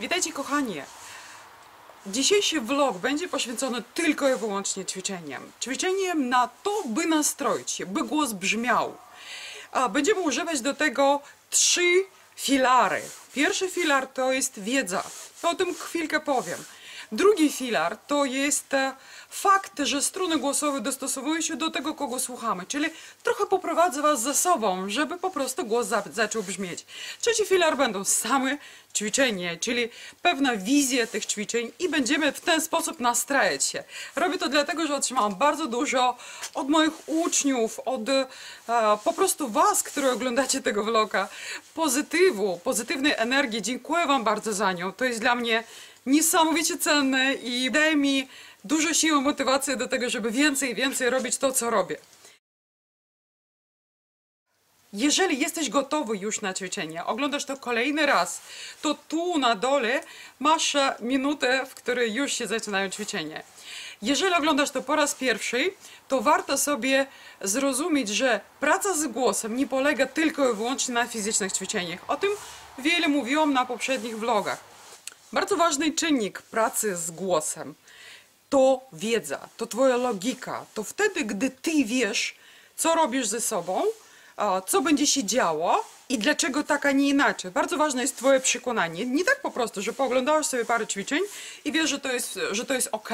Witajcie kochanie! Dzisiejszy vlog będzie poświęcony tylko i wyłącznie ćwiczeniom. Ćwiczeniem na to, by nastroić się, by głos brzmiał. Będziemy używać do tego trzy filary. Pierwszy filar to jest wiedza. O tym chwilkę powiem. Drugi filar to jest e, fakt, że struny głosowe dostosowują się do tego, kogo słuchamy, czyli trochę poprowadzę Was za sobą, żeby po prostu głos za zaczął brzmieć. Trzeci filar będą same ćwiczenia, czyli pewna wizja tych ćwiczeń i będziemy w ten sposób nastrajać się. Robię to dlatego, że otrzymałam bardzo dużo od moich uczniów, od e, po prostu Was, którzy oglądacie tego vloga, pozytywu, pozytywnej energii. Dziękuję Wam bardzo za nią. To jest dla mnie niesamowicie cenne i daje mi dużo siły, motywacji do tego, żeby więcej i więcej robić to, co robię. Jeżeli jesteś gotowy już na ćwiczenie, oglądasz to kolejny raz, to tu na dole masz e, minutę, w której już się zaczynają ćwiczenia. Jeżeli oglądasz to po raz pierwszy, to warto sobie zrozumieć, że praca z głosem nie polega tylko i wyłącznie na fizycznych ćwiczeniach. O tym wiele mówiłam na poprzednich vlogach. Bardzo ważny czynnik pracy z głosem to wiedza, to twoja logika. To wtedy, gdy ty wiesz, co robisz ze sobą, co będzie się działo i dlaczego tak, a nie inaczej. Bardzo ważne jest twoje przekonanie. Nie tak po prostu, że pooglądałeś sobie parę ćwiczeń i wiesz, że to jest, że to jest ok.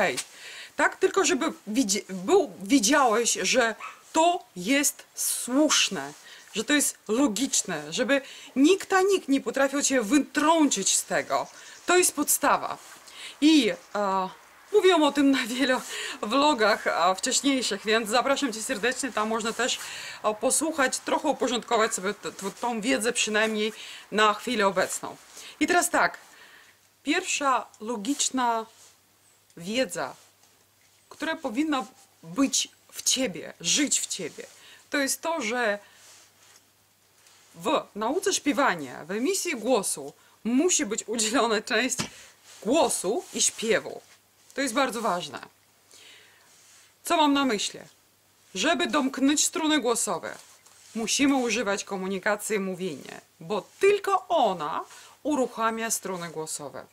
Tak? Tylko żeby widzi, był, widziałeś, że to jest słuszne, że to jest logiczne, żeby nikt a nikt nie potrafił cię wytrącić z tego. To jest podstawa. I e, mówiłam o tym na wielu vlogach e, wcześniejszych, więc zapraszam Cię serdecznie. Tam można też e, posłuchać, trochę uporządkować sobie tą wiedzę przynajmniej na chwilę obecną. I teraz tak. Pierwsza logiczna wiedza, która powinna być w Ciebie, żyć w Ciebie, to jest to, że w nauce śpiewania, w emisji głosu musi być udzielona część głosu i śpiewu. To jest bardzo ważne. Co mam na myśli? Żeby domknąć struny głosowe, musimy używać komunikacji mówienia, bo tylko ona uruchamia struny głosowe.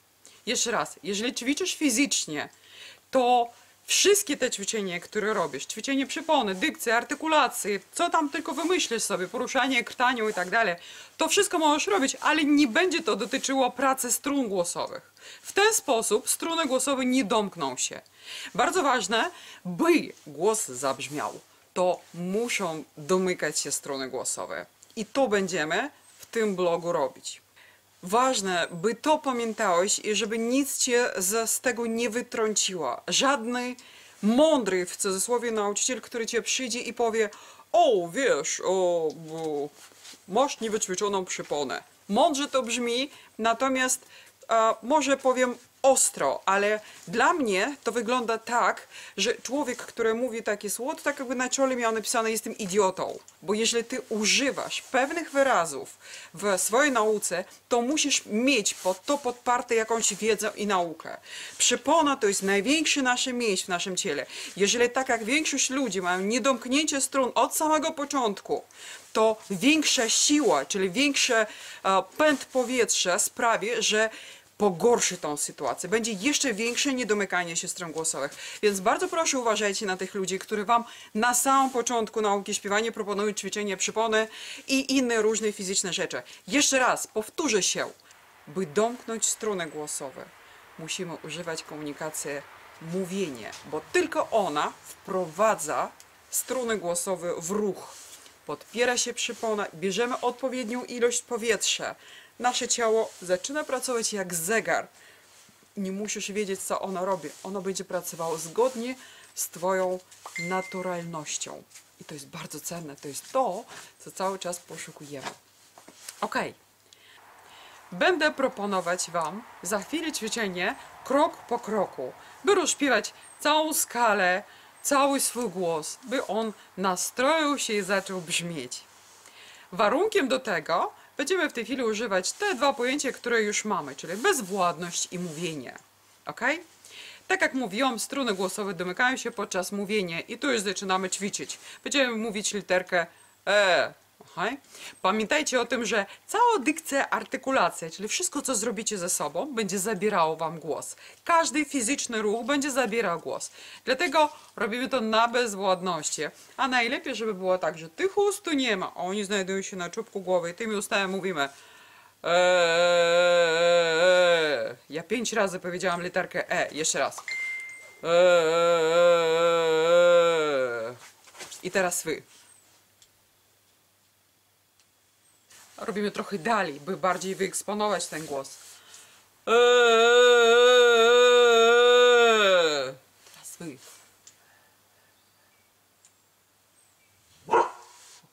Jeszcze raz, jeżeli ćwiczysz fizycznie, to wszystkie te ćwiczenia, które robisz, ćwiczenie przypony, dykcji, artykulacji, co tam tylko wymyślisz sobie, poruszanie krtaniu i tak dalej, to wszystko możesz robić, ale nie będzie to dotyczyło pracy strun głosowych. W ten sposób struny głosowe nie domkną się. Bardzo ważne, by głos zabrzmiał, to muszą domykać się struny głosowe. I to będziemy w tym blogu robić. Ważne, by to pamiętałeś i żeby nic cię z, z tego nie wytrąciło. Żadny mądry, w cudzysłowie, nauczyciel, który cię przyjdzie i powie o, wiesz, o, bo masz niewyćwiczoną przyponę. Mądrze to brzmi, natomiast e, może powiem ostro, ale dla mnie to wygląda tak, że człowiek, który mówi takie słowo, to tak jakby na czole miał napisane jestem idiotą. Bo jeżeli ty używasz pewnych wyrazów w swojej nauce, to musisz mieć pod to podparte jakąś wiedzę i naukę. Przypona to jest największe nasze miejsce w naszym ciele. Jeżeli tak jak większość ludzi mają niedomknięcie strun od samego początku, to większa siła, czyli większy e, pęd powietrza sprawi, że pogorszy tą sytuację. Będzie jeszcze większe niedomykanie się stron głosowych. Więc bardzo proszę uważajcie na tych ludzi, którzy Wam na samym początku nauki śpiewania proponują ćwiczenie przypony i inne różne fizyczne rzeczy. Jeszcze raz, powtórzę się. By domknąć struny głosowe, musimy używać komunikacji mówienie, bo tylko ona wprowadza struny głosowe w ruch. Podpiera się przypona, bierzemy odpowiednią ilość powietrza. Nasze ciało zaczyna pracować jak zegar. Nie musisz wiedzieć, co ono robi. Ono będzie pracowało zgodnie z Twoją naturalnością. I to jest bardzo cenne. To jest to, co cały czas poszukujemy. Ok. Będę proponować Wam za chwilę ćwiczenie krok po kroku, by rozśpiewać całą skalę, cały swój głos, by on nastroił się i zaczął brzmieć. Warunkiem do tego będziemy w tej chwili używać te dwa pojęcia, które już mamy, czyli bezwładność i mówienie. Ok? Tak jak mówiłam, struny głosowe domykają się podczas mówienia i tu już zaczynamy ćwiczyć. Będziemy mówić literkę E, Pamiętajcie o tym, że cała dykcja, artykulacja, czyli wszystko, co zrobicie ze sobą, będzie zabierało wam głos. Każdy fizyczny ruch będzie zabierał głos. Dlatego robimy to na bezwładności. A najlepiej, żeby było tak, że tych ust tu nie ma, oni znajdują się na czubku głowy i tymi ustami mówimy Eee. Ja pięć razy powiedziałam literkę E. Jeszcze raz. Eee. I teraz wy. Robimy trochę dalej, by bardziej wyeksponować ten głos. Teraz wy.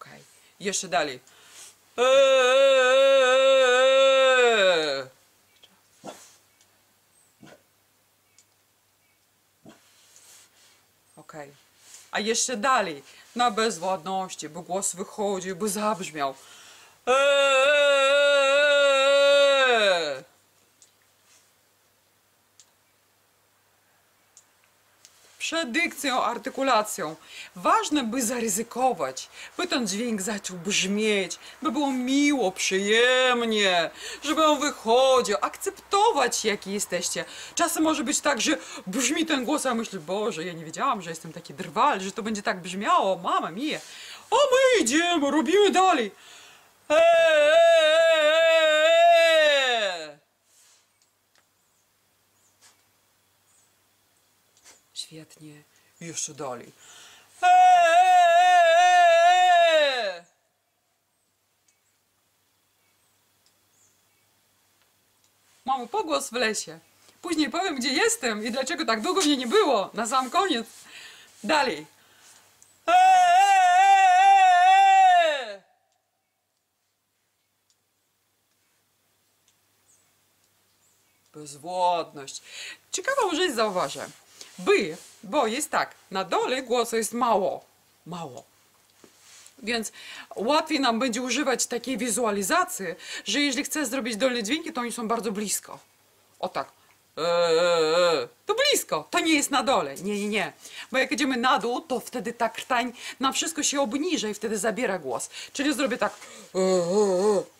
Okej. Jeszcze dalej. Okej. A jeszcze dalej, na bezwładności, by głos wychodził, by zabrzmiał. Eee! Przed dykcją, artykulacją. Ważne, by zaryzykować, by ten dźwięk zaczął brzmieć, by było miło, przyjemnie, żeby on wychodził, akceptować jaki jesteście. Czasem może być tak, że brzmi ten głos, a myślę, Boże, ja nie wiedziałam, że jestem taki drwal, że to będzie tak brzmiało, mama mia. A my idziemy, robimy dalej. Eee! Świetnie. Jeszcze dalej. Eee! Mamy pogłos w lesie. Później powiem, gdzie jestem i dlaczego tak długo mnie nie było. Na sam koniec. Dalej. Eee! Bezwładność. Ciekawą rzecz zauważę. By, bo jest tak, na dole głosu jest mało. Mało. Więc łatwiej nam będzie używać takiej wizualizacji, że jeżeli chcę zrobić dolne dźwięki, to oni są bardzo blisko. O tak. Eee, to blisko, to nie jest na dole. Nie, nie, nie. Bo jak idziemy na dół, to wtedy ta krtań na wszystko się obniża i wtedy zabiera głos. Czyli zrobię tak.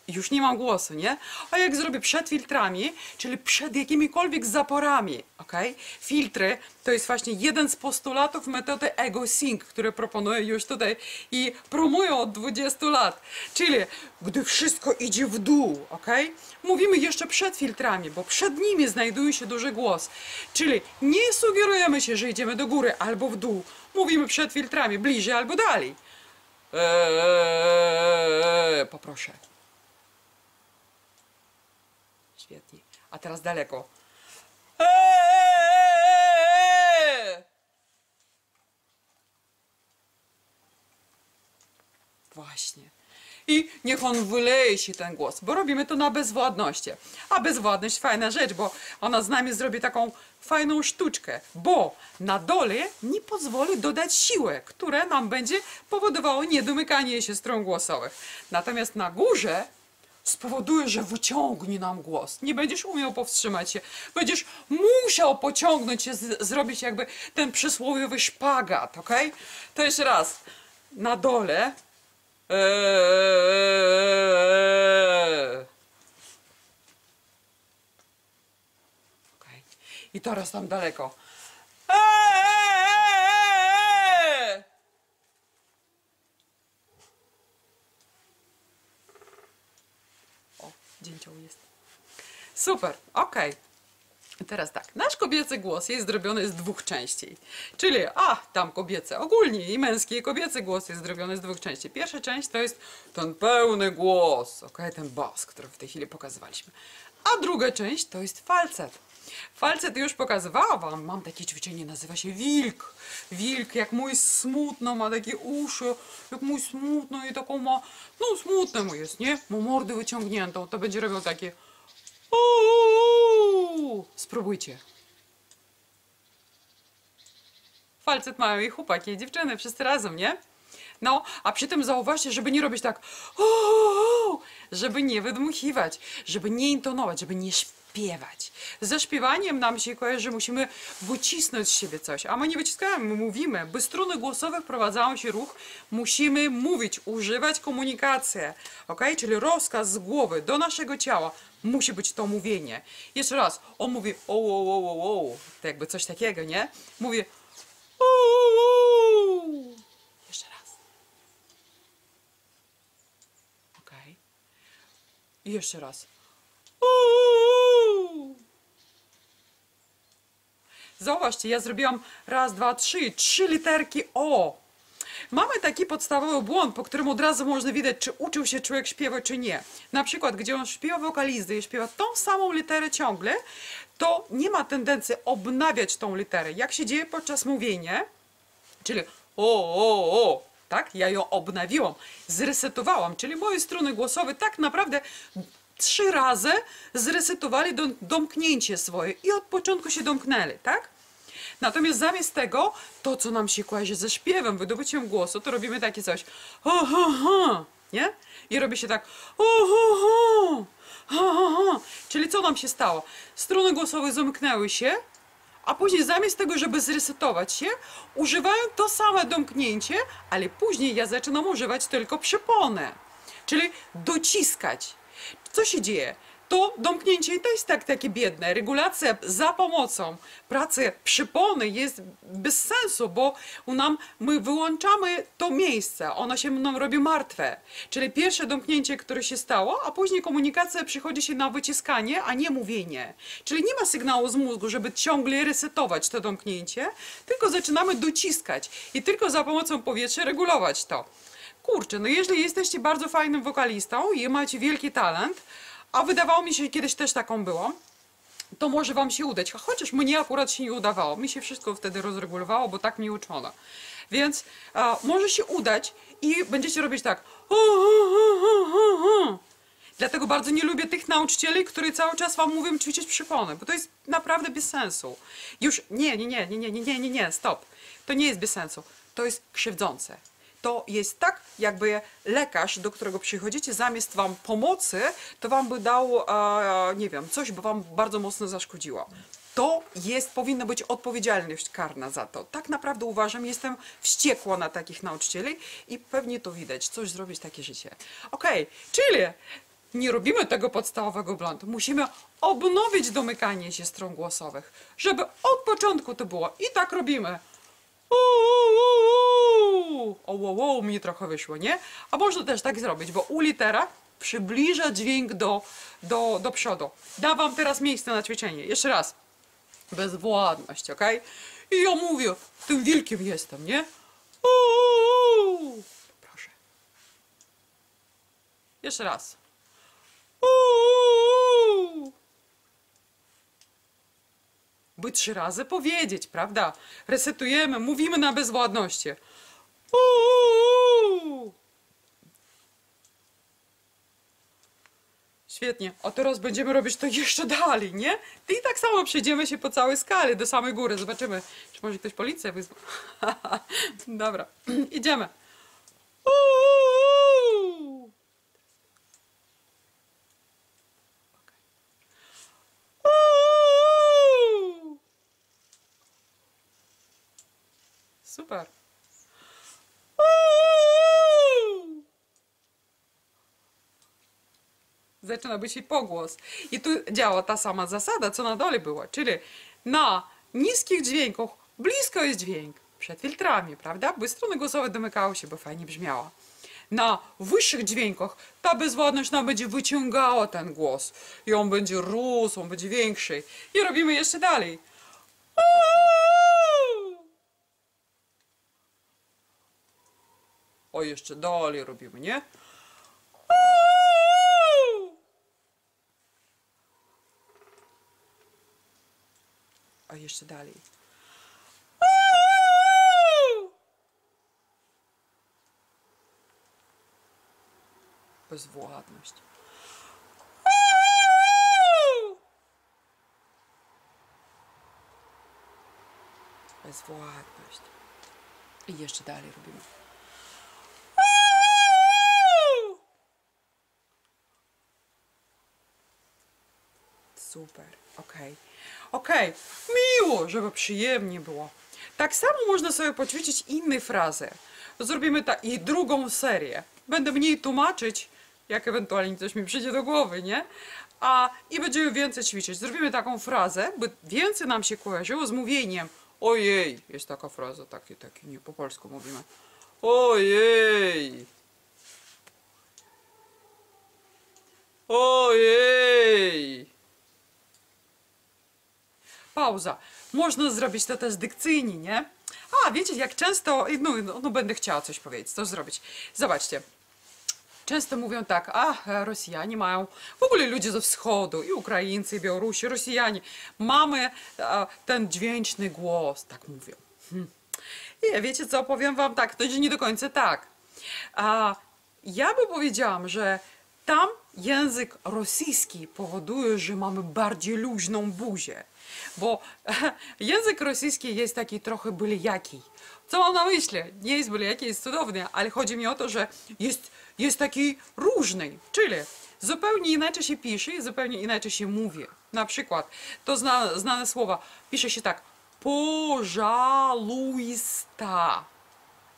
Już nie mam głosu, nie? A jak zrobię przed filtrami, czyli przed jakimikolwiek zaporami, ok? Filtry to jest właśnie jeden z postulatów metody Ego Sync, które proponuję już tutaj i promuję od 20 lat. Czyli gdy wszystko idzie w dół, ok? Mówimy jeszcze przed filtrami, bo przed nimi znajduje się duży głos. Czyli nie sugerujemy się, że idziemy do góry albo w dół. Mówimy przed filtrami, bliżej albo dalej. Eee, poproszę. Świetnie. A teraz daleko. Eee! Właśnie. I niech on wyleje się ten głos, bo robimy to na bezwładności. A bezwładność fajna rzecz, bo ona z nami zrobi taką fajną sztuczkę, bo na dole nie pozwoli dodać siłę, które nam będzie powodowało niedomykanie się strun głosowych. Natomiast na górze spowoduje, że wyciągnie nam głos. Nie będziesz umiał powstrzymać się. Będziesz musiał pociągnąć się, zrobić jakby ten przysłowiowy szpagat, ok? To jeszcze raz. Na dole. Okay. I teraz tam daleko. O, dzięcioł jest. Super, okej. Teraz tak, nasz kobiecy głos jest zrobiony z dwóch części. Czyli, a, tam kobiece, ogólnie i męski i kobiecy głos jest zrobiony z dwóch części. Pierwsza część to jest ten pełny głos, ok, ten bas, który w tej chwili pokazywaliśmy. A druga część to jest falcet. Falcet już pokazywałam wam, mam takie ćwiczenie, nazywa się wilk. Wilk, jak mój smutno, ma takie uszy, jak mój smutno i taką ma, no smutne mu jest, nie? Ma mordę wyciągniętą, to będzie robił takie Uuu, spróbujcie. Falcet mają i chłopaki, i dziewczyny, wszyscy razem, nie? No, a przy tym zauważcie, żeby nie robić tak, żeby nie wydmuchiwać, żeby nie intonować, żeby nie śpiewać. Ze śpiewaniem nam się kojarzy, że musimy wycisnąć z siebie coś, a my nie wyciskamy, my mówimy. By struny głosowe wprowadzają się ruch, musimy mówić, używać komunikację, ok? Czyli rozkaz z głowy do naszego ciała musi być to mówienie. Jeszcze raz, on mówi o, o, o, o, o, to jakby coś takiego, nie? Mówi o, o, o. Jeszcze raz. Ok. I jeszcze raz. Uuu. Zauważcie, ja zrobiłam raz, dwa, trzy, trzy literki O. Mamy taki podstawowy błąd, po którym od razu można widać, czy uczył się człowiek śpiewać, czy nie. Na przykład, gdzie on śpiewa wokalizdy i śpiewa tą samą literę ciągle, to nie ma tendencji obnawiać tą literę. Jak się dzieje podczas mówienia, czyli o, o, o, tak? Ja ją obnawiłam, zresetowałam, czyli moje struny głosowe tak naprawdę trzy razy zresetowali dom, domknięcie swoje i od początku się domknęli, tak? Natomiast zamiast tego, to co nam się kojarzy ze śpiewem, wydobyciem głosu, to robimy takie coś. Ho, ho, ho, nie? I robi się tak. Ho, ho, ho, ho, ho, ho. Czyli co nam się stało? Struny głosowe zamknęły się, a później zamiast tego, żeby zresetować się, używają to same domknięcie, ale później ja zaczynam używać tylko przypony, czyli dociskać. Co się dzieje? To domknięcie to jest tak takie biedne. Regulacja za pomocą pracy przypony jest bez sensu, bo u nam my wyłączamy to miejsce, ono się nam robi martwe. Czyli pierwsze domknięcie, które się stało, a później komunikacja przychodzi się na wyciskanie, a nie mówienie. Czyli nie ma sygnału z mózgu, żeby ciągle resetować to domknięcie, tylko zaczynamy dociskać i tylko za pomocą powietrza regulować to. Kurczę, no jeżeli jesteście bardzo fajnym wokalistą i macie wielki talent, a wydawało mi się, że kiedyś też taką było, to może wam się udać. Chociaż mnie akurat się nie udawało. Mi się wszystko wtedy rozregulowało, bo tak mnie uczono. Więc może się udać i będziecie robić tak. Dlatego bardzo nie lubię tych nauczycieli, którzy cały czas wam mówią ćwiczyć przypony, bo to jest naprawdę bez sensu. Już nie, nie, nie, nie, nie, nie, nie, nie, stop. To nie jest bez sensu. To jest krzywdzące to jest tak, jakby lekarz, do którego przychodzicie, zamiast wam pomocy, to wam by dał, e, nie wiem, coś by wam bardzo mocno zaszkodziło. To jest, powinna być odpowiedzialność karna za to. Tak naprawdę uważam, jestem wściekła na takich nauczycieli i pewnie to widać, coś zrobić takie życie. Okej, okay, czyli nie robimy tego podstawowego błędu. Musimy obnowić domykanie się stron głosowych, żeby od początku to było. I tak robimy. Uuu, mi trochę wyszło, nie? A można też tak zrobić, bo u litera przybliża dźwięk do, do, do przodu. Da wam teraz miejsce na ćwiczenie. Jeszcze raz. Bezwładność, ok? I ja mówię, tym wilkiem jestem, nie? Uuu, proszę. Jeszcze raz. Uuu by trzy razy powiedzieć, prawda? Resetujemy, mówimy na bezwładności. Uuu! Świetnie, a teraz będziemy robić to jeszcze dalej, nie? I tak samo przejdziemy się po całej skali, do samej góry. Zobaczymy, czy może ktoś policję wyzwa. Dobra, idziemy. Uuu! Super. Zaczyna być i pogłos. I tu działa ta sama zasada, co na dole była. Czyli na niskich dźwiękach blisko jest dźwięk. Przed filtrami, prawda? By strony głosowe domykały się, bo fajnie brzmiała. Na wyższych dźwiękach ta bezwładność nam będzie wyciągała ten głos. I on będzie rósł, on będzie większy. I robimy jeszcze dalej. O, jeszcze dalej robimy, nie? A jeszcze dalej. Bezwładność. Bezwładność. I jeszcze dalej robimy. Super, okej. Okej, miło, żeby przyjemnie było. Tak samo można sobie poćwiczyć inne frazy. Zrobimy tak i drugą serię. Będę mniej tłumaczyć, jak ewentualnie coś mi przyjdzie do głowy, nie? A i będziemy więcej ćwiczyć. Zrobimy taką frazę, by więcej nam się kojarzyło z mówieniem. Ojej, jest taka fraza, taki, taki, nie po polsku mówimy. Ojej. Ojej. Pauza. Można zrobić to też dykcyjnie, nie? A, wiecie, jak często, no, no, no będę chciała coś powiedzieć, co zrobić. Zobaczcie. Często mówią tak, a Rosjanie mają, w ogóle ludzie ze wschodu, i Ukraińcy, i Białorusi, Rosjanie, mamy a, ten dźwięczny głos, tak mówią. Hm. I wiecie co, powiem wam tak, to nie do końca tak. A, ja by powiedziałam, że tam język rosyjski powoduje, że mamy bardziej luźną buzię Bo język rosyjski jest taki trochę byle jaki. Co mam na myśli? Nie jest byle jaki, jest cudowny, ale chodzi mi o to, że jest, jest taki różny. Czyli zupełnie inaczej się pisze i zupełnie inaczej się mówi. Na przykład, to zna, znane słowa pisze się tak пожалуйста,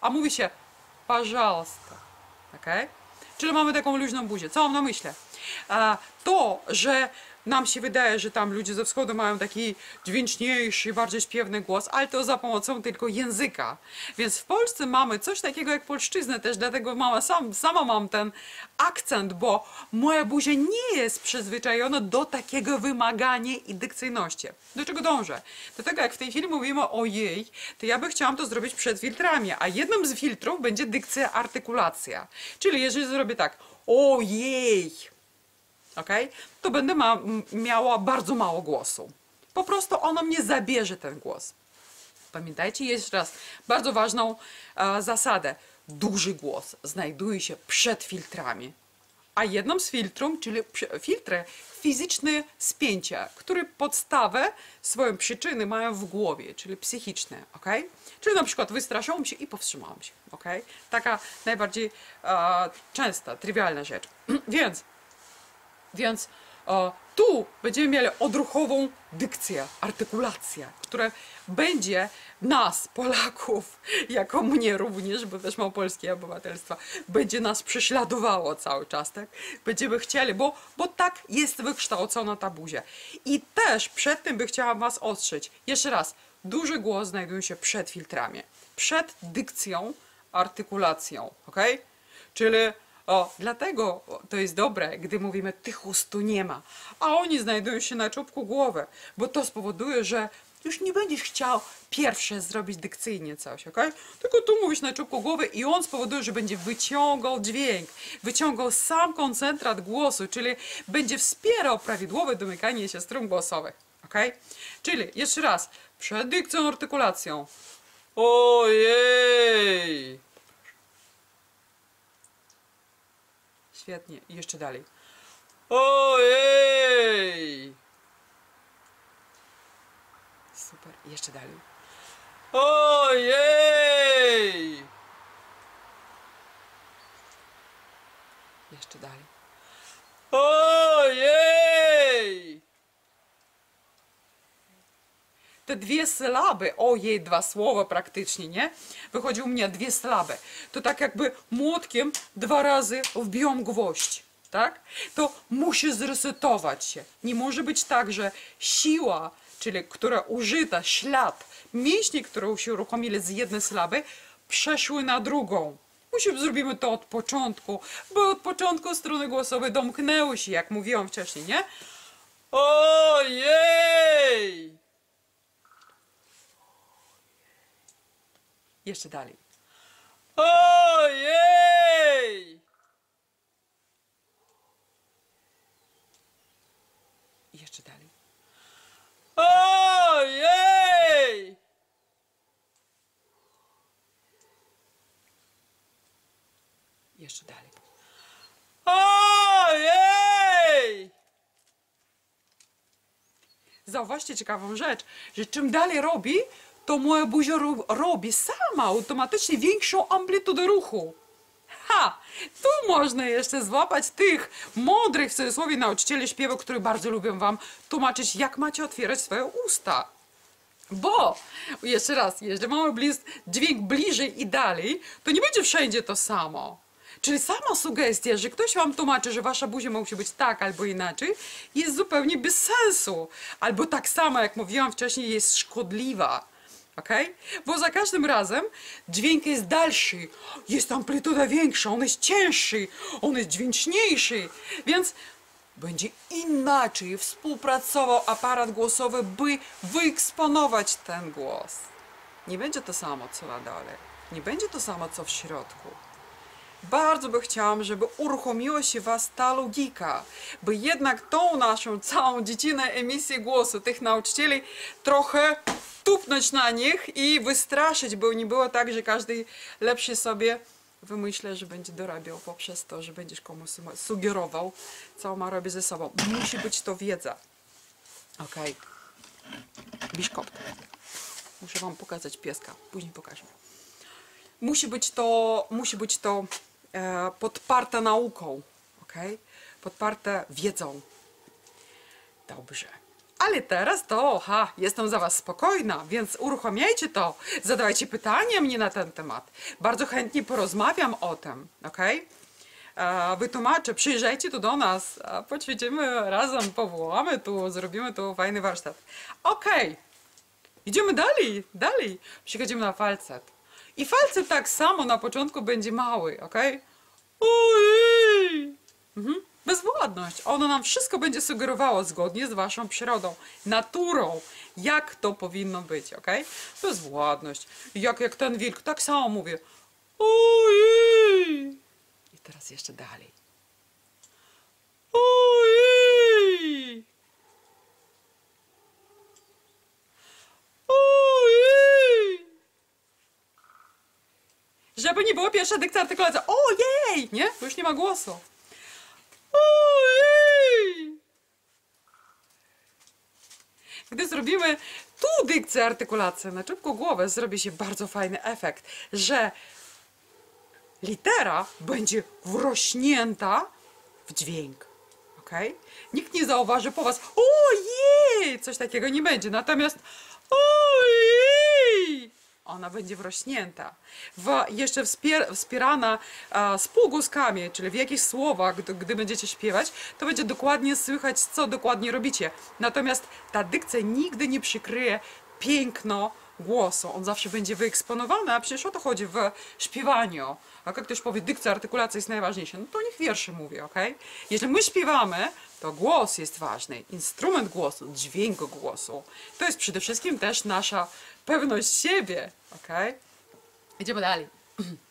a mówi się пожалуйста. Okay? Czyli mamy taką luźną buzię. Co mam na myśli? A, to, że nam się wydaje, że tam ludzie ze wschodu mają taki dźwięczniejszy, bardziej śpiewny głos, ale to za pomocą tylko języka. Więc w Polsce mamy coś takiego jak polszczyznę też, dlatego mama, sam, sama mam ten akcent, bo moja buzia nie jest przyzwyczajona do takiego wymagania i dykcyjności. Do czego dążę? Do tego, jak w tej chwili mówimy o jej, to ja by chciałam to zrobić przed filtrami, a jednym z filtrów będzie dykcja, artykulacja. Czyli jeżeli zrobię tak, ojej, ok? To będę ma, miała bardzo mało głosu. Po prostu ono mnie zabierze ten głos. Pamiętajcie jeszcze raz bardzo ważną e, zasadę. Duży głos znajduje się przed filtrami. A jedną z filtrów, czyli filtry fizyczne spięcia, które podstawę, swoją przyczyny mają w głowie, czyli psychiczne, ok? Czyli na przykład wystraszyłam się i powstrzymałam się, ok? Taka najbardziej e, częsta, trywialna rzecz. Więc więc o, tu będziemy mieli odruchową dykcję, artykulację, która będzie nas, Polaków, jako mnie również, bo też mam polskie obywatelstwo, będzie nas prześladowało cały czas, tak? Będziemy chcieli, bo, bo tak jest wykształcona ta buzia. I też przed tym by chciałam was ostrzec. Jeszcze raz, duży głos znajduje się przed filtrami, przed dykcją, artykulacją, ok? Czyli o, dlatego to jest dobre, gdy mówimy tych ust tu nie ma, a oni znajdują się na czubku głowy, bo to spowoduje, że już nie będziesz chciał pierwsze zrobić dykcyjnie coś, ok? Tylko tu mówisz na czubku głowy i on spowoduje, że będzie wyciągał dźwięk, wyciągał sam koncentrat głosu, czyli będzie wspierał prawidłowe domykanie się strun głosowych, ok? Czyli jeszcze raz, przed dykcją, artykulacją. Ojej! Świetnie. I jeszcze dalej. Ojej! Super. I jeszcze dalej. Ojej! Jeszcze dalej. Ojej! Te dwie sylaby, ojej, dwa słowa praktycznie, nie? Wychodzi u mnie dwie sylaby. To tak jakby młotkiem dwa razy wbiłam gwoźdź, tak? To musi zresetować się. Nie może być tak, że siła, czyli która użyta, ślad, mięśnie, które się uruchomili z jednej sylaby, przeszły na drugą. Musimy zrobimy to od początku, bo od początku strony głosowe domknęły się, jak mówiłam wcześniej, nie? Ojej! Jeszcze dalej. Ojej! Jeszcze dalej. Ojej! Jeszcze dalej. Ojej! Zauważcie ciekawą rzecz, że czym dalej robi, to moja buzia robi sama automatycznie większą amplitudę ruchu. Ha! tu można jeszcze złapać tych mądrych w cudzysłowie nauczycieli śpiewu, którzy bardzo lubią wam tłumaczyć, jak macie otwierać swoje usta. Bo, jeszcze raz, jeżeli mamy blis, dźwięk bliżej i dalej, to nie będzie wszędzie to samo. Czyli sama sugestia, że ktoś wam tłumaczy, że wasza buzia musi być tak albo inaczej, jest zupełnie bez sensu. Albo tak samo, jak mówiłam wcześniej, jest szkodliwa. Ok? Bo za każdym razem dźwięk jest dalszy, jest amplituda większa, on jest cięższy, on jest dźwięczniejszy, więc będzie inaczej współpracował aparat głosowy, by wyeksponować ten głos. Nie będzie to samo, co na dole. Nie będzie to samo, co w środku. Bardzo by chciałam, żeby uruchomiła się Was ta logika, by jednak tą naszą całą dziecinę emisji głosu tych nauczycieli trochę tupnąć na nich i wystraszyć, by nie było tak, że każdy lepszy sobie wymyślę, że będzie dorabiał poprzez to, że będziesz komuś su- sugerował, co ma robić ze sobą. Musi być to wiedza. Okej. Biszkopka. Muszę wam pokazać pieska. Później pokażę. Musi być to, musi być to podparte nauką, okej? Podparte wiedzą. Dobrze. Ale teraz to, ha, jestem za was spokojna, więc uruchamiajcie to, zadawajcie pytania mnie na ten temat. Bardzo chętnie porozmawiam o tym, okej? E, Wytłumaczę, przyjeżdżajcie tu do nas, poćwiczymy razem, powołamy tu, zrobimy tu fajny warsztat. Okej, idziemy dalej, dalej. Przechodzimy na falset. I falset tak samo na początku będzie mały, okej? Ojej! Mhm. Bezwładność. Ono nam wszystko będzie sugerowało zgodnie z waszą przyrodą, naturą, jak to powinno być, ok? Bezwładność. Jak, jak ten wilk, tak samo mówię. Ojej! I teraz jeszcze dalej. Żeby nie było pierwsza dykcja artykulacja. Ojej! Nie? Bo już nie ma głosu. Ojej! Gdy zrobimy tu dykcję artykulacji na czubku głowy, zrobi się bardzo fajny efekt, że litera będzie wrośnięta w dźwięk. ok? Nikt nie zauważy po was, ojej! Coś takiego nie będzie. Natomiast! Ona będzie wrośnięta. W, jeszcze wspier, wspierana e, spółgłoskami, czyli w jakichś słowach, gdy, gdy będziecie śpiewać, to będzie dokładnie słychać, co dokładnie robicie. Natomiast ta dykcja nigdy nie przykryje piękno głosu. On zawsze będzie wyeksponowany, a przecież o to chodzi w śpiewaniu. A jak ktoś powie, dykcja, artykulacja jest najważniejsza, no to niech wierszy mówi, ok? Jeżeli my śpiewamy, to głos jest ważny, instrument głosu, dźwięk głosu. To jest przede wszystkim też nasza pewność siebie, ok? Idziemy dalej.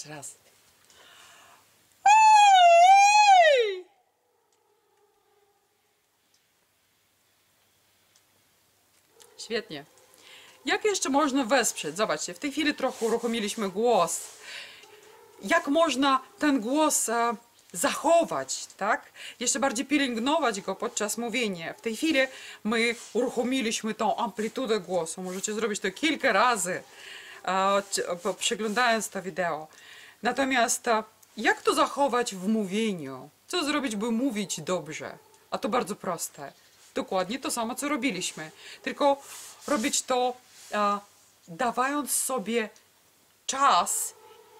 Jeszcze raz. Świetnie. Jak jeszcze można wesprzeć? Zobaczcie, w tej chwili trochę uruchomiliśmy głos. Jak można ten głos e, zachować, tak? Jeszcze bardziej pielęgnować go podczas mówienia. W tej chwili my uruchomiliśmy tą amplitudę głosu. Możecie zrobić to kilka razy, e, przeglądając to wideo. Natomiast jak to zachować w mówieniu? Co zrobić, by mówić dobrze? A to bardzo proste. Dokładnie to samo, co robiliśmy. Tylko robić to e, dawając sobie czas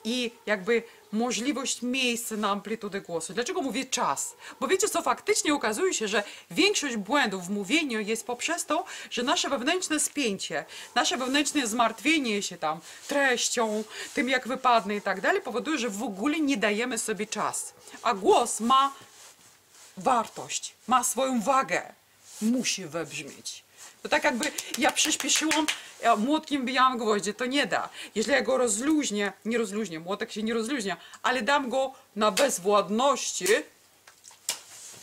i jakby możliwość miejsca na amplitudę głosu. Dlaczego mówię czas? Bo wiecie co, faktycznie okazuje się, że większość błędów w mówieniu jest poprzez to, że nasze wewnętrzne spięcie, nasze wewnętrzne zmartwienie się tam treścią, tym jak wypadnie i tak dalej, powoduje, że w ogóle nie dajemy sobie czas. A głos ma wartość, ma swoją wagę. Musi wybrzmieć. To tak jakby ja przyspieszyłam, młotkiem bijałam gwoździe, to nie da. Jeżeli ja go rozluźnię, nie rozluźnię, młotek się nie rozluźnia, ale dam go na bezwładności,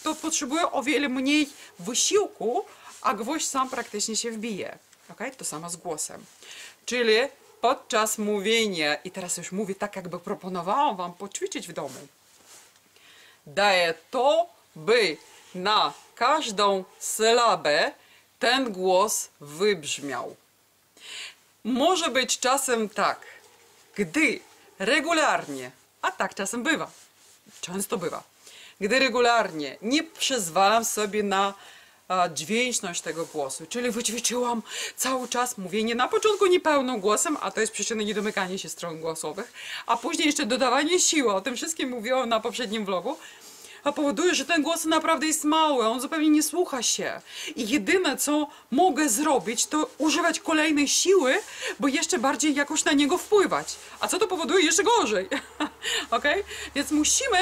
to potrzebuję o wiele mniej wysiłku, a gwoźdź sam praktycznie się wbije. Ok? To samo z głosem. Czyli podczas mówienia, i teraz już mówię tak, jakby proponowałam wam poćwiczyć w domu, daję to, by na każdą sylabę ten głos wybrzmiał. Może być czasem tak, gdy regularnie, a tak czasem bywa, często bywa, gdy regularnie nie przyzwalam sobie na a, dźwięczność tego głosu, czyli wyćwiczyłam cały czas mówienie na początku niepełnym głosem, a to jest przyczyna niedomykania się stron głosowych, a później jeszcze dodawanie siły, o tym wszystkim mówiłam na poprzednim vlogu, a powoduje, że ten głos naprawdę jest mały, on zupełnie nie słucha się. I jedyne, co mogę zrobić, to używać kolejnej siły, by jeszcze bardziej jakoś na niego wpływać. A co to powoduje? Jeszcze gorzej. ok? Więc musimy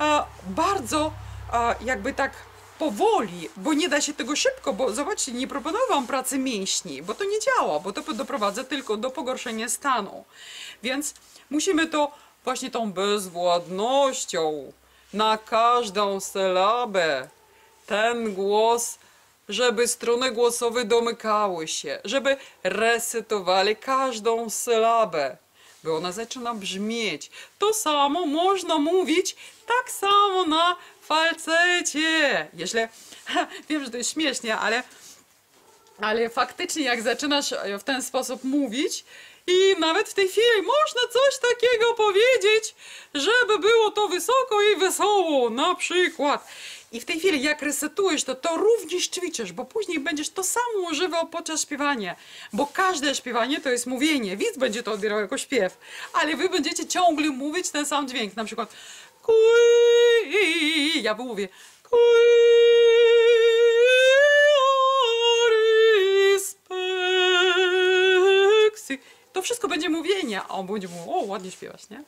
e, bardzo e, jakby tak powoli, bo nie da się tego szybko, bo zobaczcie, nie proponowałam pracy mięśni, bo to nie działa, bo to doprowadza tylko do pogorszenia stanu. Więc musimy to właśnie tą bezwładnością na każdą sylabę ten głos, żeby struny głosowe domykały się, żeby resetowali każdą sylabę, by ona zaczyna brzmieć. To samo można mówić tak samo na falsecie. Jeśli, wiem, że to jest śmiesznie, ale ale faktycznie jak zaczynasz w ten sposób mówić i nawet w tej chwili można coś takiego powiedzieć, żeby było to wysoko i wesoło, na przykład. I w tej chwili jak resetujesz to, to również ćwiczysz, bo później będziesz to samo używał podczas śpiewania. Bo każde śpiewanie to jest mówienie. Widz będzie to odbierał jako śpiew, ale wy będziecie ciągle mówić ten sam dźwięk. Na przykład kui, ja mówię kui, To wszystko będzie mówienie, a on będzie mówił, o ładnie śpiewasz, nie?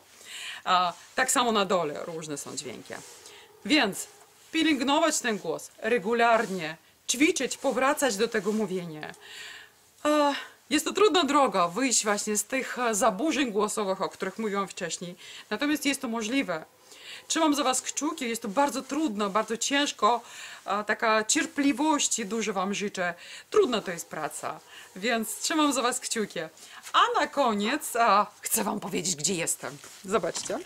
A, tak samo na dole różne są dźwięki. Więc pielęgnować ten głos regularnie, ćwiczyć, powracać do tego mówienia. A, Jest to trudna droga wyjść właśnie z tych e, zaburzeń głosowych, o których mówiłam wcześniej. Natomiast jest to możliwe. Trzymam za Was kciuki, jest to bardzo trudno, bardzo ciężko. Taka cierpliwości dużo Wam życzę. Trudna to jest praca, więc trzymam za Was kciuki. A na koniec a, chcę Wam powiedzieć, gdzie jestem. Zobaczcie.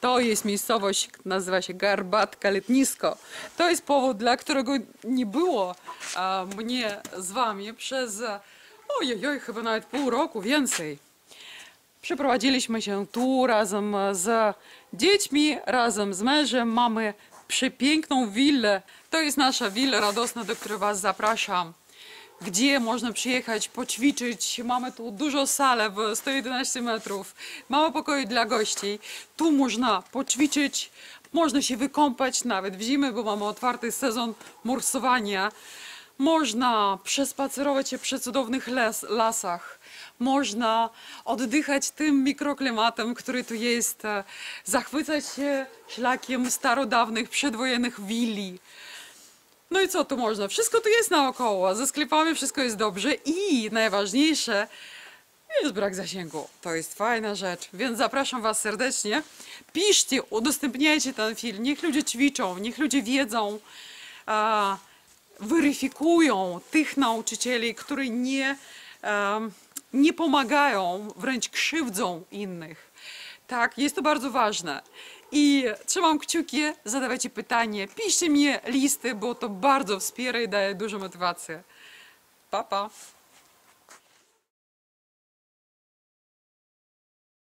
To jest miejscowość, nazywa się Garbatka Letnisko. To jest powód, dla którego nie było a, mnie z wami przez, ojej, chyba nawet pół roku, więcej. Przeprowadziliśmy się tu razem z dziećmi, razem z mężem. Mamy przepiękną willę. To jest nasza willa radosna, do której Was zapraszam. Gdzie można przyjechać, poćwiczyć. Mamy tu dużo salę w 111 metrów. Mamy pokoje dla gości. Tu można poćwiczyć, można się wykąpać nawet w zimę, bo mamy otwarty sezon morsowania. Można przespacerować się przy cudownych les, lasach. Można oddychać tym mikroklimatem, który tu jest. e, Zachwycać się szlakiem starodawnych, przedwojennych willi. No i co tu można? Wszystko tu jest naokoło. Ze sklepami wszystko jest dobrze i najważniejsze jest brak zasięgu. To jest fajna rzecz, więc zapraszam Was serdecznie. Piszcie, udostępniajcie ten film. Niech ludzie ćwiczą, niech ludzie wiedzą, weryfikują tych nauczycieli, którzy nie, nie pomagają, wręcz krzywdzą innych. Tak, jest to bardzo ważne. I trzymam kciuki, zadawajcie pytanie, piszcie mi listy, bo to bardzo wspiera i daje dużo motywacji. Pa, pa.